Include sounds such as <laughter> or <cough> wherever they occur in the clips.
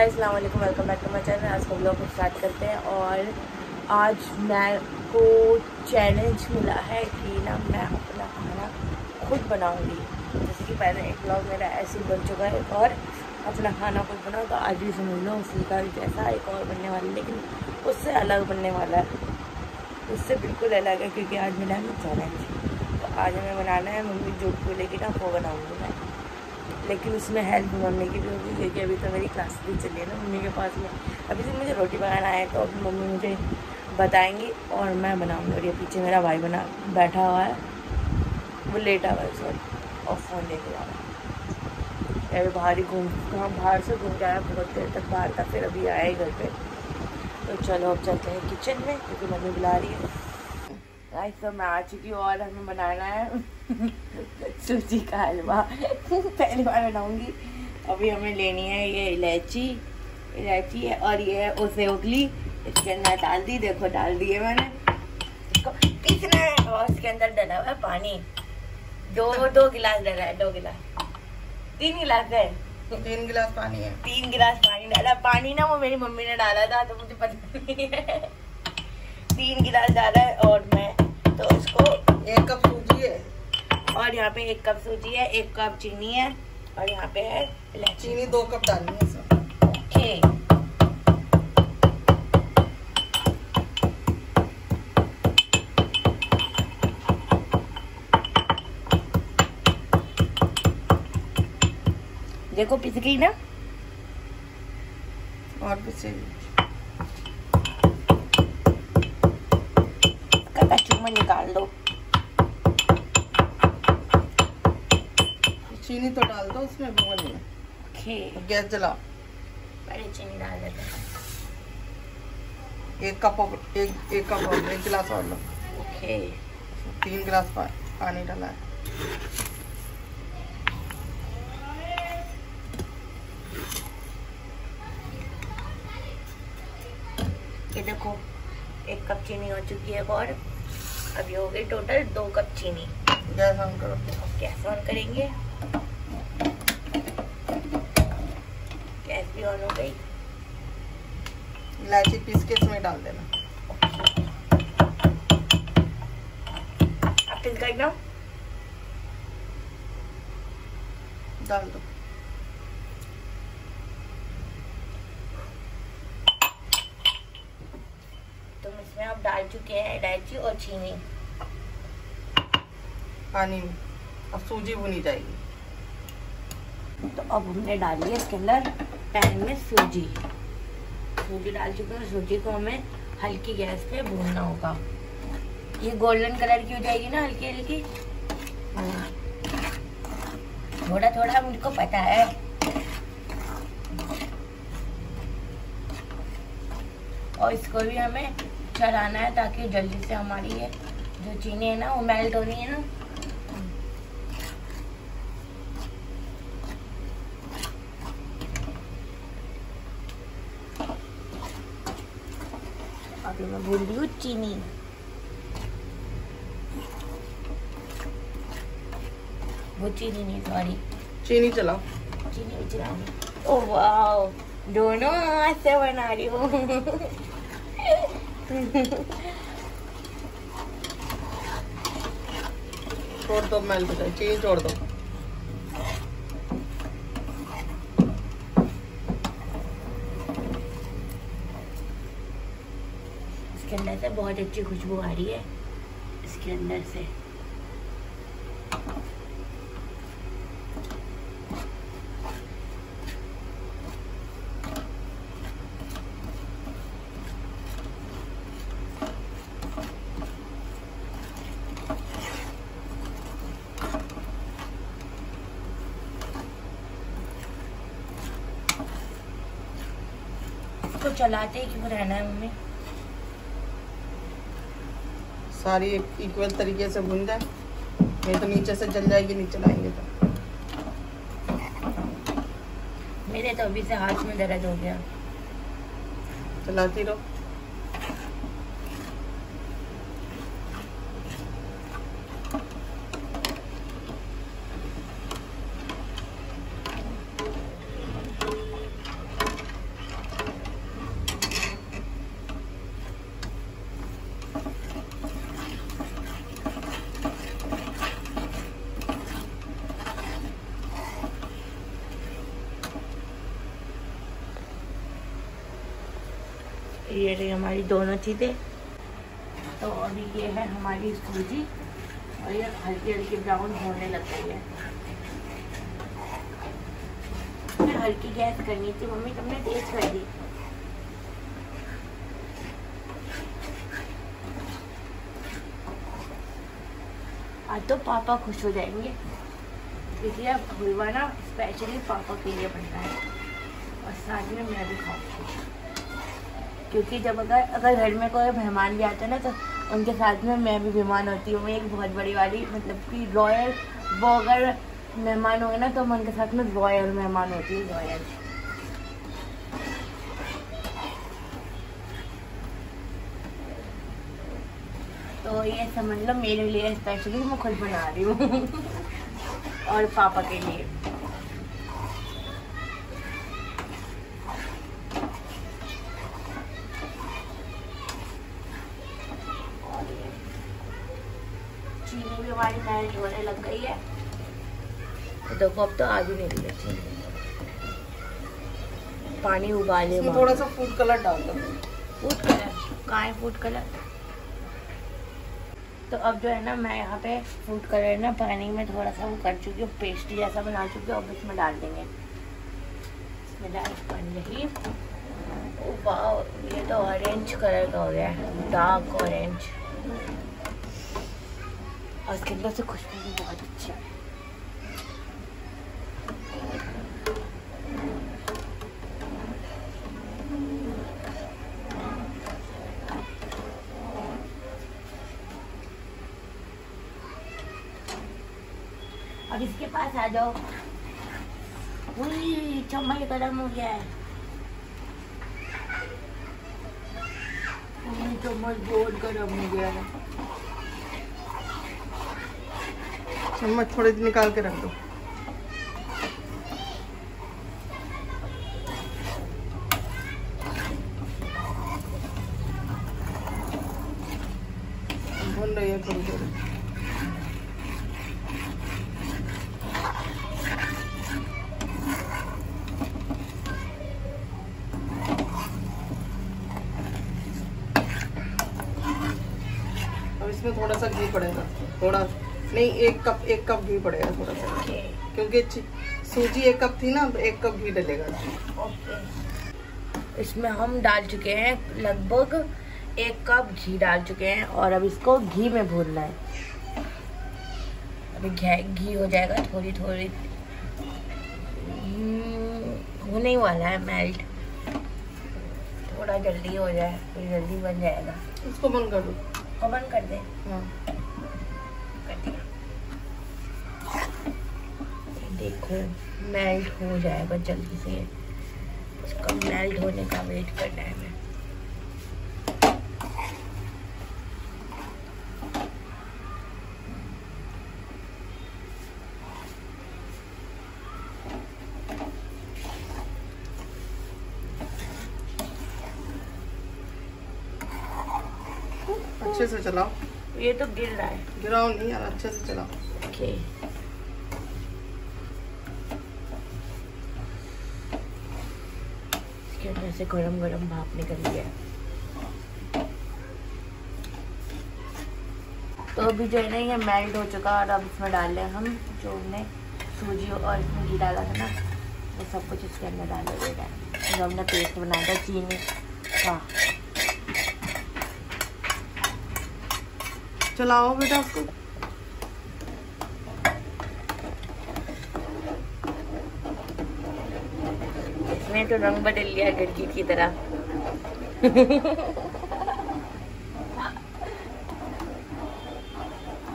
अस्सलाम वालेकुम welcome back to my channel आज हम लोग स्टार्ट करते हैं और आज मैं को चैलेंज मिला है कि ना मैं अपना खाना खुद बनाऊँगी। जैसे कि पहले एक ब्लॉग मेरा ऐसे ही बन चुका है और अपना खाना खुद बनाओ तो आज भी समझ लो, उसी का भी जैसा एक और बनने वाला लेकिन उससे अलग बनने वाला है। उससे बिल्कुल अलग है, क्योंकि आज है। चैलेंज तो आज हमें बनाना है मम्मी जो बोलेगी ना, वो बनाऊँगी मैं। लेकिन उसमें हेल्प मम्मी की भी होगी क्योंकि अभी तो मेरी क्लास भी चली है ना मम्मी के पास में। अभी से मुझे रोटी बनाना है तो अभी मम्मी मुझे बताएँगी और मैं बनाऊँगी। और ये पीछे मेरा भाई बना, बैठा हुआ है। वो लेटा हुआ है सॉरी और फ़ोन लेके जा रहा है। अभी बाहर ही घूम कहाँ बाहर से घूम के आया, बहुत देर तक बाहर था, फिर अभी आया ही घर पे। तो चलो अब चलते हैं किचन में, क्योंकि मम्मी बुला रही है। गाइस तो मैं आ चुकी हूँ और हमें बनाना है <laughs> सूजी का हलवा। <laughs> पहली बार बनाऊँगी। अभी हमें लेनी है ये इलायची। इलायची है और ये है उसे उगली। इसके अंदर डाल दी देखो डाल दिए मैंने। इसको पीसना है। और इसके अंदर डाला हुआ है पानी। दो दो गिलास डाला है दो गिलास। तीन गिलास है। तीन गिलास पानी है। तीन गिलास पानी डाला। पानी ना वो मेरी मम्मी ने डाला था तो मुझे पता नहीं है। तीन गिलास डाला है और मैं तो उसको एक कप सूजी है। और यहाँ पे एक कप सूजी है एक कप चीनी है और यहाँ पे है चीनी दो कप डालनी है इसमें। ओके। देखो पिस गई ना? और पीछे में निकाल दो। चीनी तो डाल दो उसमें भगवान में। गैस जलाओ। पहले चीनी डाल देते हैं। एक कप एक एक कप और एक गिलास और लो। ओके। तीन गिलास पा, पानी डाला है। ये देखो एक कप चीनी हो चुकी है और अभी हो गई टोटल दो कप चीनी। गैस ऑन करो। गैस ऑन करेंगे। गैस भी ऑन हो गई। इलायची पीस के इसमें डाल देना। अब तिल का ना डाल दो तो इसमें अब डाल चुके हैं इलायची और चीनी। पानी में। अब सूजी भुनी जाएगी। तो अब हमने डाली है इसके अंदर पैन में सूजी। सूजी डाल चुके हैं सूजी को हमें हल्की गैस पे भूनना होगा। ये गोल्डन कलर की हो जाएगी ना हल्की हल्की। थोड़ा थोड़ा मुझको पता है। और इसको भी हमें चलाना है ताकि जल्दी से हमारी ये जो चीनी है ना वो मेल्ट होनी है ना। अभी मैं भूल रही हूँ चीनी। वो चीनी नहीं सॉरी चीनी चलाओ। चीनी भी ओह वाह दोनों हाथ से बना रही हूँ। <laughs> छोड़ दो, मैं चीज़ छोड़ दो। इसके अंदर से बहुत अच्छी खुशबू आ रही है। इसके अंदर से इसको चलाते ही क्यों रहना है मम्मी? सारी इक्वल तरीके से भून जाए नहीं तो नीचे से जल जाएगी नीचे लाएँगे तो। मेरे तो अभी से हाथ में दर्द हो गया। चलाती रहो। ये रही हमारी दोनों चीज़ें। तो अभी ये है हमारी सूजी, और ये हल्की हल्की ब्राउन होने लग गई है। फिर हल्की गैस करनी थी, मम्मी तुमने तेज कर दी आज तो पापा खुश हो जाएँगे इसलिए अब हलवा ना स्पेशली पापा के लिए बनता है। और साथ में मैं भी खाऊँगी। क्योंकि जब अगर अगर घर में कोई मेहमान भी आते हैं ना तो उनके साथ में मैं भी मेहमान होती हूँ। मैं एक बहुत बड़ी वाली मतलब कि रॉयल, वो अगर मेहमान होंगे ना तो मैं उनके साथ में रॉयल मेहमान होती हूँ, रॉयल। तो ये समझ लो, मेरे लिए स्पेशली मैं खुद बना रही हूँ। <laughs> और पापा के लिए चीनी भी हमारी मेल्ट होने लग गई है तो देखो अब तो आ भी नहीं रही पानी उबाले थोड़ा सा फ़ूड कलर डाल दो। फ़ूड कलर कहाँ है फ़ूड कलर तो अब जो है ना मैं यहाँ पे फ़ूड कलर ना पानी में थोड़ा सा वो कर चुकी हूँ पेस्ट जैसा बना चुकी हूँ अब इसमें डाल देंगे। इसमें डाल बन रही ये तो ऑरेंज कलर का हो गया है डार्क ऑरेंज और इसके अंदर से खुशबू भी बहुत अच्छी है अब जाओ चम्मच गर्म हो गया है चम्मच बहुत गर्म हो गया है चम्मच थोड़े निकाल के रख दो रही है थोड़ी थोड़ी इसमें थोड़ा सा घी पड़ेगा थोड़ा नहीं एक कप एक कप घी पड़ेगा थोड़ा सा क्योंकि सूजी एक कप थी ना एक कप घी डलेगा। इसमें हम डाल चुके हैं लगभग एक कप घी डाल चुके हैं और अब इसको घी में भूनना है। अभी घी हो जाएगा थोड़ी थोड़ी हम्म, होने ही वाला है मेल्ट थोड़ा जल्दी हो जाए फिर जल्दी बन जाएगा। इसको बंद कर दो। बंद कर दे। हाँ। कर दिया। देखो मेल्ट हो जाएगा जल्दी से। इसका मेल्ट होने का वेट करना है मैं अच्छे से चलाओ। ये तो गिर रहा है। गिराओ नहीं यार अच्छे से चलाओ। ओके। इसके अंदर से गरम गरम भाप निकल गया। तो अभी जो है ना ये मेल्ट हो चुका और अब इसमें डाल लें हम जो हमने सूजी और इसमें घी डाला था ना वो सब कुछ इसके अंदर डाल देगा जो हमने पेस्ट बनाया था चीनी। का चलाओ बेटा उसको। तो रंग बदल लिया गड़की की तरह।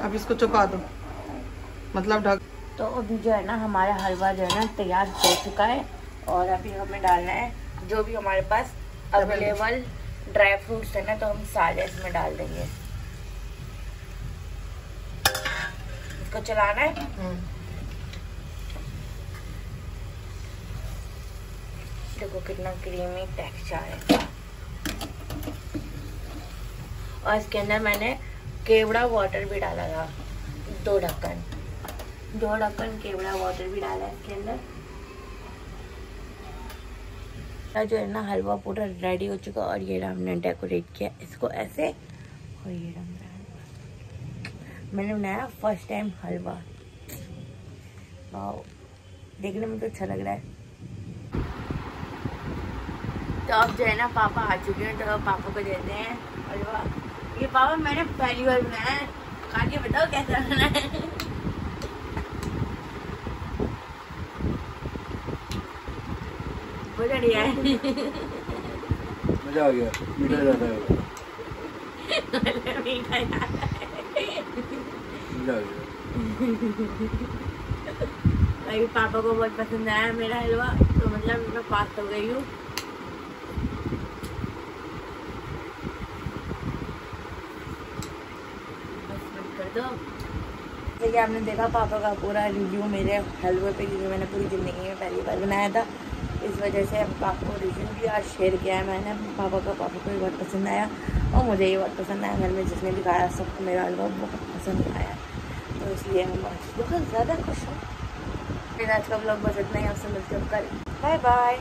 अब इसको चुका दो। मतलब ढक। तो अभी जो है ना हमारा हलवा जो है ना तैयार हो चुका है और अभी हमें डालना है जो भी हमारे पास अवेलेबल ड्राई फ्रूट्स है ना तो हम सारे इसमें डाल देंगे। इसको चलाना है। हम्म। देखो कितना क्रीमी टेक्सचर है। और इसके अंदर मैंने केवड़ा वाटर भी डाला था। दो ढक्कन। दो ढक्कन केवड़ा वाटर भी डाला है इसके अंदर। जो है ना हलवा पूरा रेडी हो चुका और ये हमने डेकोरेट किया। इसको ऐसे और ये मैंने बनाया फ़र्स्ट टाइम हलवा। वाओ देखने में तो अच्छा लग रहा है। तो अब जो है ना पापा आ चुके हैं तो पापा को देते हैं हलवा। ये पापा मैंने पहली बार बनाया है। खा के बताओ कैसा बना है। मज़ा आ गया मीठा ज़्यादा है। <laughs> मीठा मज़ा भाई पापा को बहुत पसंद आया मेरा हलवा तो मतलब मैं पास हो गई हूँ। जैसे कि आपने देखा पापा का पूरा रिव्यू मेरे हलवे पे, क्योंकि मैंने पूरी ज़िंदगी में पहली बार बनाया था। इस वजह से पापा को रिव्यू भी आज शेयर किया है मैंने। पापा का, पापा को भी बहुत पसंद आया और मुझे ये बहुत पसंद आया घर में जिसने भी खाया, सबको मेरा हलवा बहुत पसंद आया। तो इसलिए हम बहुत ज़्यादा खुश हूँ। आज का ब्लॉग बस इतना ही, आपसे मिलते हो बाय बाय